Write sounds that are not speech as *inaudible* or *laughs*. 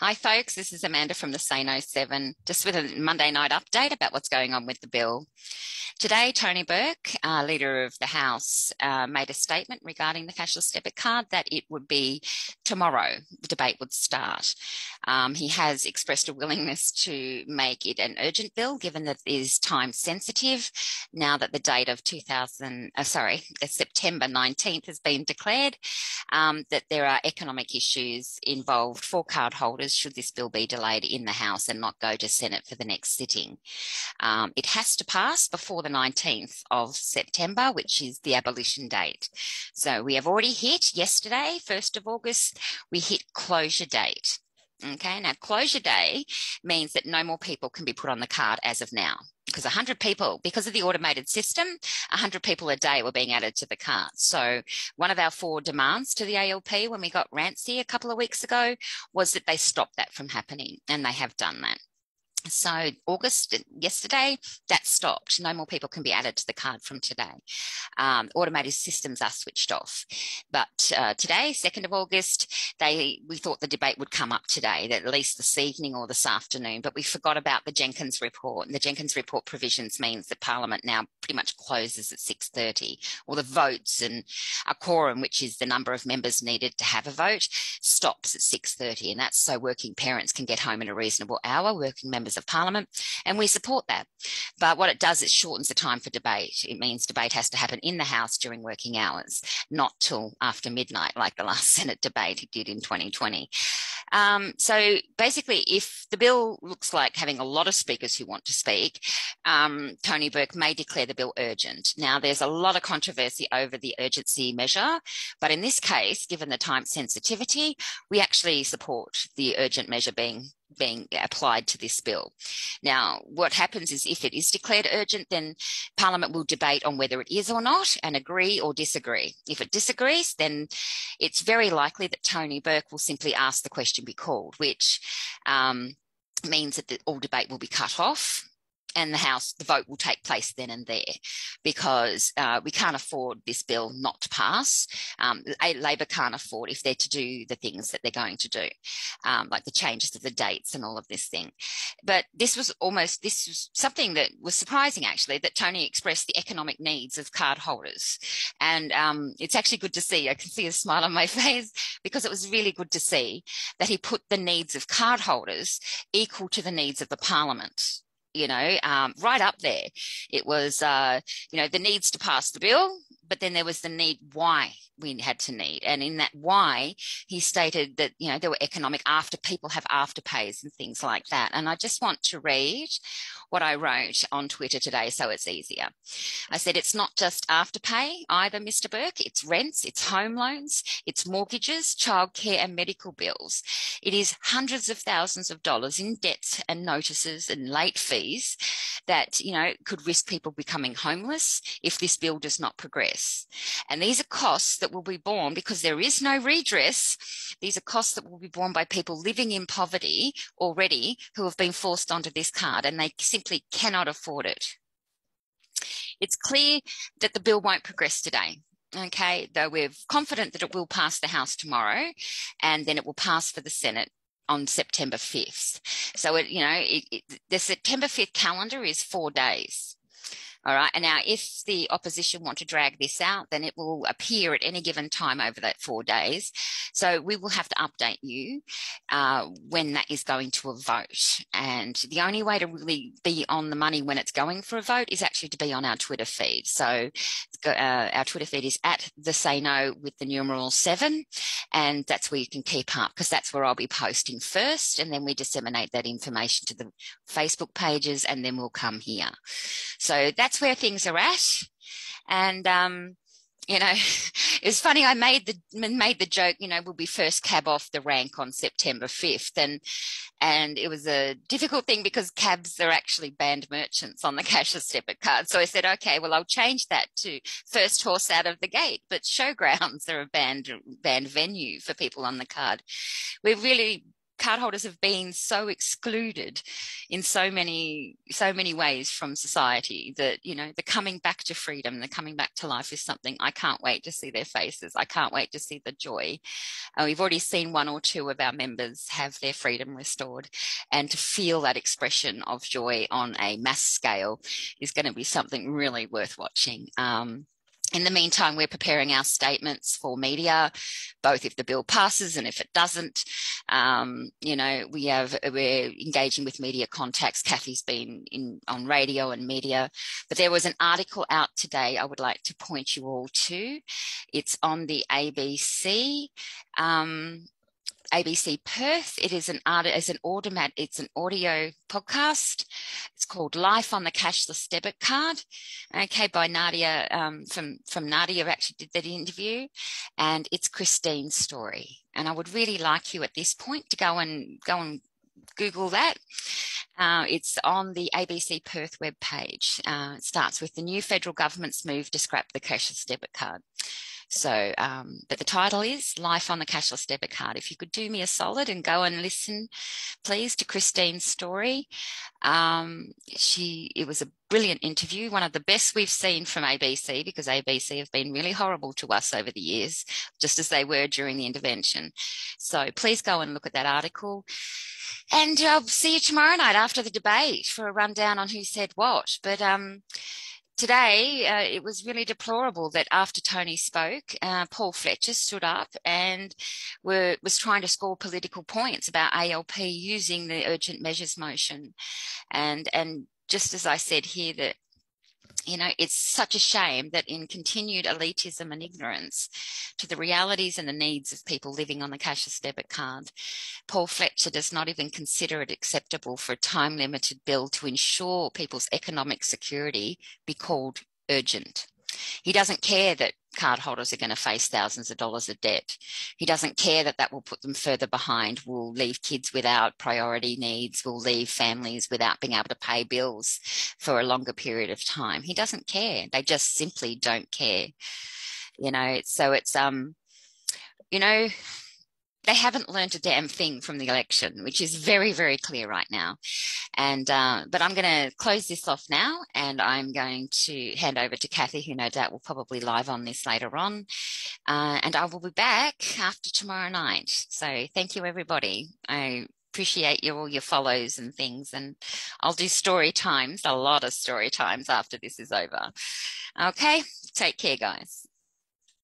Hi, folks. This is Amanda from the Say No 7, just with a Monday night update about what's going on with the bill. Today, Tony Burke, uh, Leader of the House, uh, made a statement regarding the cashless debit card that it would be tomorrow, the debate would start. Um, he has expressed a willingness to make it an urgent bill, given that it is time sensitive now that the date of 2000, uh, sorry, September 19th has been declared, um, that there are economic issues involved for cardholders should this bill be delayed in the House and not go to Senate for the next sitting. Um, it has to pass before the 19th of September, which is the abolition date. So we have already hit yesterday, 1st of August, we hit closure date. Okay, now closure day means that no more people can be put on the card as of now because 100 people, because of the automated system, 100 people a day were being added to the cart. So one of our four demands to the ALP when we got Rancy a couple of weeks ago was that they stop that from happening, and they have done that. So August, yesterday, that stopped. No more people can be added to the card from today. Um, automated systems are switched off. But uh, today, 2nd of August, they we thought the debate would come up today, at least this evening or this afternoon, but we forgot about the Jenkins report. And the Jenkins report provisions means that Parliament now pretty much closes at 6.30, or the votes and a quorum, which is the number of members needed to have a vote, stops at 6.30. And that's so working parents can get home in a reasonable hour, working members members of parliament, and we support that. But what it does, it shortens the time for debate. It means debate has to happen in the House during working hours, not till after midnight, like the last *laughs* Senate debate it did in 2020. Um, so basically, if the bill looks like having a lot of speakers who want to speak, um, Tony Burke may declare the bill urgent. Now, there's a lot of controversy over the urgency measure, but in this case, given the time sensitivity, we actually support the urgent measure being being applied to this bill. Now, what happens is if it is declared urgent, then Parliament will debate on whether it is or not and agree or disagree. If it disagrees, then it's very likely that Tony Burke will simply ask the question be called, which um, means that the, all debate will be cut off and the House, the vote will take place then and there because uh, we can't afford this bill not to pass. Um, Labor can't afford if they're to do the things that they're going to do, um, like the changes of the dates and all of this thing. But this was almost, this was something that was surprising actually, that Tony expressed the economic needs of card holders. And um, it's actually good to see, I can see a smile on my *laughs* face because it was really good to see that he put the needs of card holders equal to the needs of the parliament you know, um, right up there. It was, uh, you know, the needs to pass the bill, but then there was the need why we had to need. And in that why, he stated that, you know, there were economic after people have afterpays and things like that. And I just want to read what I wrote on Twitter today so it's easier. I said, it's not just afterpay either, Mr. Burke. It's rents, it's home loans, it's mortgages, childcare and medical bills. It is hundreds of thousands of dollars in debts and notices and late fees that, you know, could risk people becoming homeless if this bill does not progress. And these are costs that will be borne because there is no redress. These are costs that will be borne by people living in poverty already who have been forced onto this card and they simply cannot afford it. It's clear that the bill won't progress today. Okay, though we're confident that it will pass the House tomorrow and then it will pass for the Senate on September 5th. So, it, you know, it, it, the September 5th calendar is four days. All right. And now, if the opposition want to drag this out, then it will appear at any given time over that four days. So we will have to update you uh, when that is going to a vote. And the only way to really be on the money when it's going for a vote is actually to be on our Twitter feed. So uh, our Twitter feed is at the say no with the numeral seven. And that's where you can keep up because that's where I'll be posting first. And then we disseminate that information to the Facebook pages and then we'll come here. So that's that's where things are at. And, um, you know, *laughs* it's funny. I made the made the joke. You know, we'll be first cab off the rank on September fifth, and and it was a difficult thing because cabs are actually banned merchants on the *laughs* cashless debit card. So I said, okay, well, I'll change that to first horse out of the gate. But *laughs* showgrounds are a banned banned venue for people on the card. We're really cardholders have been so excluded in so many so many ways from society that you know the coming back to freedom the coming back to life is something i can't wait to see their faces. I can't wait to see the joy. Uh, we've already seen one or two of our members have their freedom restored and to feel that expression of joy on a mass scale is going to be something really worth watching. Um, in the meantime, we're preparing our statements for media, both if the bill passes and if it doesn't. Um, you know, we have we're engaging with media contacts. Kathy's been in on radio and media, but there was an article out today. I would like to point you all to. It's on the ABC. Um, ABC Perth. It is an art as an automat. It's an audio podcast. It's called Life on the Cashless Debit Card. Okay, by Nadia um, from from Nadia actually did that interview, and it's Christine's story. And I would really like you at this point to go and go and Google that. Uh, it's on the ABC Perth webpage. Uh, it starts with the new federal government's move to scrap the cashless debit card. So, um, but the title is Life on the Cashless Debit Card. If you could do me a solid and go and listen, please, to Christine's story. Um, she, it was a brilliant interview, one of the best we've seen from ABC because ABC have been really horrible to us over the years, just as they were during the intervention. So please go and look at that article. And I'll see you tomorrow night after the debate for a rundown on who said what. But um, today uh, it was really deplorable that after Tony spoke, uh, Paul Fletcher stood up and were, was trying to score political points about ALP using the urgent measures motion, and and just as I said here that you know, it's such a shame that in continued elitism and ignorance to the realities and the needs of people living on the cashless debit card, Paul Fletcher does not even consider it acceptable for a time limited bill to ensure people's economic security be called urgent. He doesn't care that cardholders are going to face thousands of dollars of debt. He doesn't care that that will put them further behind, will leave kids without priority needs, will leave families without being able to pay bills for a longer period of time. He doesn't care. They just simply don't care. You know, so it's, um, you know, they haven't learned a damn thing from the election, which is very, very clear right now. And uh, but I'm going to close this off now, and I'm going to hand over to Kathy, who no doubt will probably live on this later on. Uh, and I will be back after tomorrow night. So thank you, everybody. I appreciate your all your follows and things, and I'll do story times, a lot of story times after this is over. Okay, take care, guys.